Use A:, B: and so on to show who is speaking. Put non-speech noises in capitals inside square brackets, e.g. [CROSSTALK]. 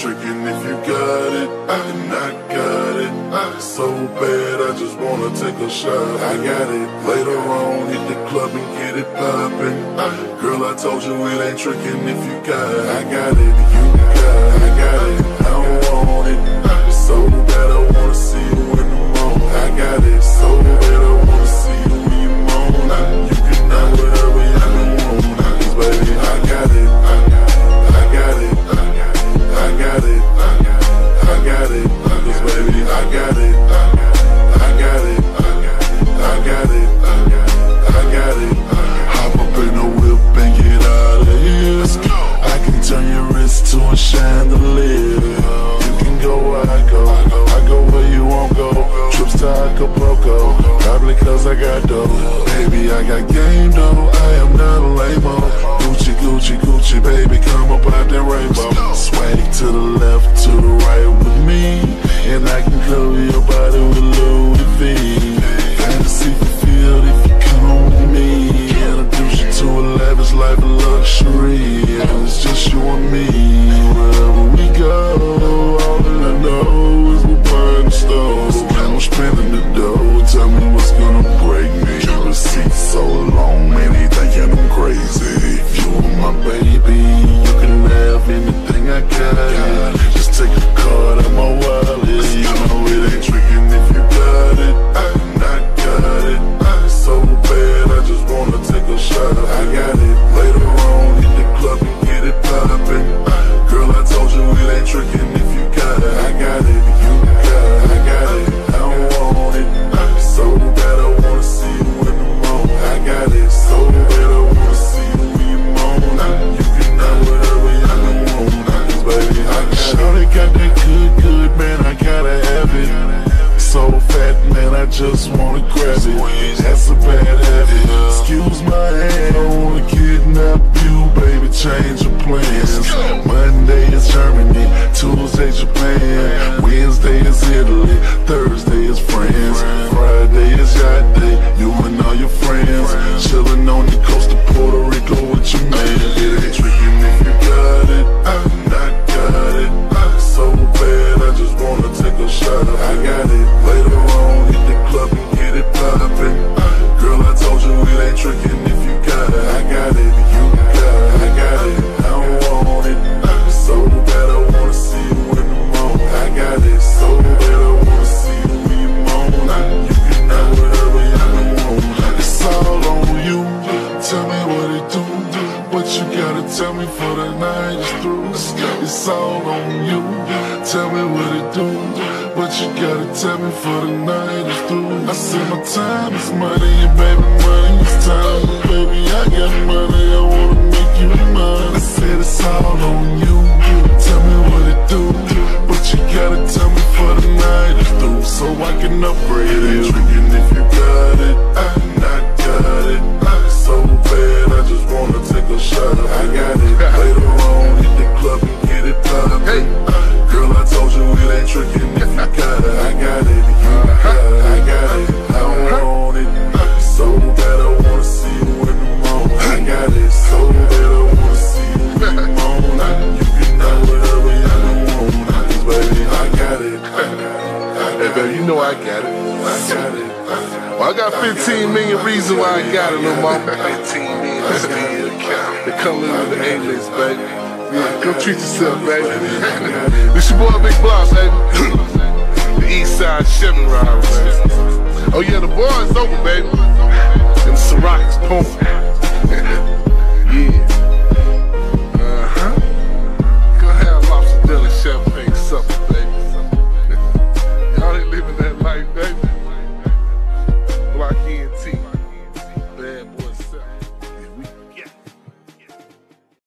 A: tricking if you got it. I not got it. I so bad, I just wanna take a shot. I got it. Later on, hit the club and get it poppin'. Girl, I told you it ain't tricking if you got it. I got it. Acapulco. Probably cause I got dough. Baby, I got game though. I am not a lame-o. Gucci, Gucci, Gucci, baby, come up out that rainbow. Swag to the left, to the right with me. And I can cover your body with Louis V. Fantasy fulfilled if you come with me. Introduce you to a lavish life of luxury. And it's just you and me. Just wanna grab it. That's a bad habit. Excuse my hand, I wanna kidnap you, baby. Change your plans. Monday is Germany, Tuesday Japan, Wednesday is Italy, Thursday is France, gotta tell me for the night is through. It's all on you. Tell me what it do. But you gotta tell me for the night is through. I said my time is money, and baby, money is time. Baby, I got money, I wanna make you mine. I said it's all on you. Tell me what it do. What you gotta tell me for the night is through, so I can upgrade it. Tricking if you got it, I not got it. Wanna take a shot. I got it. Later on, hit the club and get it poppin'. Girl, I told you it ain't tricking if you got it. I got it. You got it. I got it. I want it. So bad, I wanna see you in the morning. I got it. So bad, I wanna see you in the morning. You can have whatever you want. Cause baby, I got it.
B: Hey, baby, you know I got it.
A: I got it.
B: Well, I got 15 million reasons why I got it, little mama.
A: 15 million
B: come in with the A-list, baby. Yeah, go treat yourself, baby. [LAUGHS] this your boy Big Boss, baby. [LAUGHS] the East Side Chevy Ride, baby. Oh yeah, the bar is open, baby. And the pumping. yeah.